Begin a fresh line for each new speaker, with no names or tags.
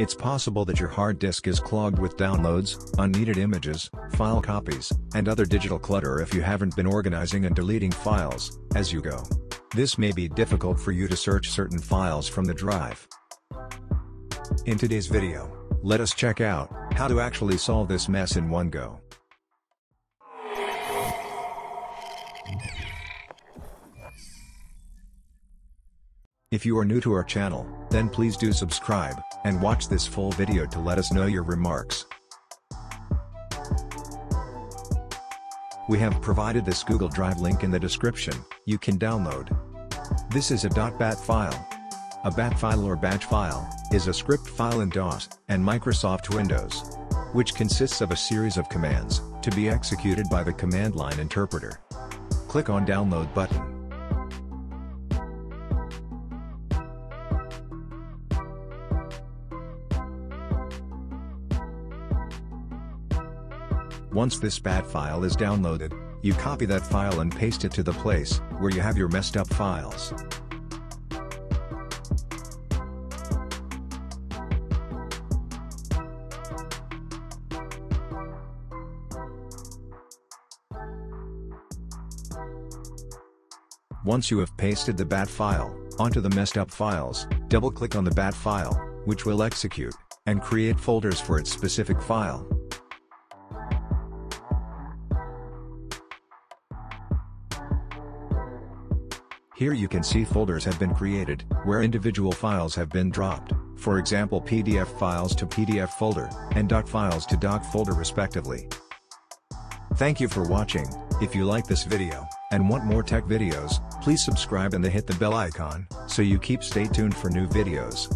It's possible that your hard disk is clogged with downloads, unneeded images, file copies, and other digital clutter if you haven't been organizing and deleting files, as you go. This may be difficult for you to search certain files from the drive. In today's video, let us check out, how to actually solve this mess in one go. If you are new to our channel, then please do subscribe, and watch this full video to let us know your remarks. We have provided this Google Drive link in the description, you can download. This is a .bat file. A bat file or batch file, is a script file in DOS, and Microsoft Windows. Which consists of a series of commands, to be executed by the command line interpreter. Click on download button. Once this BAT file is downloaded, you copy that file and paste it to the place where you have your messed up files. Once you have pasted the BAT file onto the messed up files, double-click on the BAT file, which will execute, and create folders for its specific file. Here you can see folders have been created, where individual files have been dropped, for example PDF files to PDF folder, and doc files to doc folder respectively. Thank you for watching, if you like this video, and want more tech videos, please subscribe and hit the bell icon, so you keep stay tuned for new videos.